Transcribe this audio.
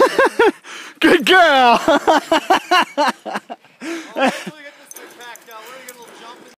Good girl.